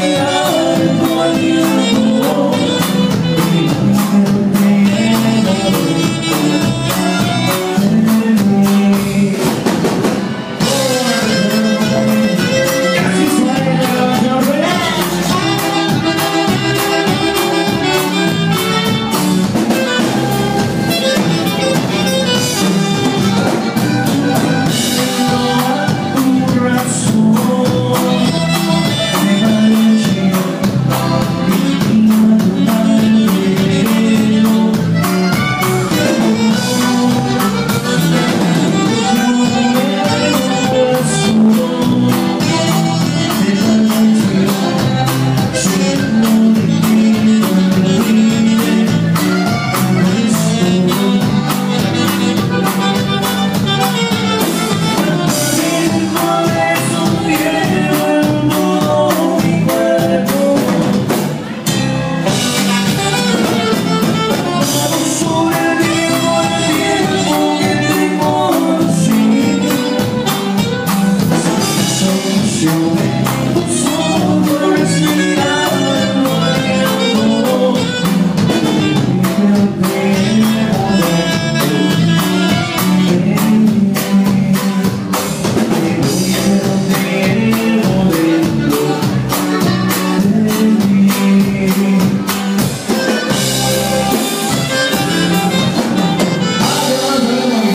Yeah.